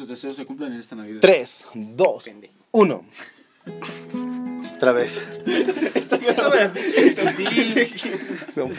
sus deseos se cumplan en esta Navidad. 3, 2, 1. Otra vez. Cámara, pinche tontín.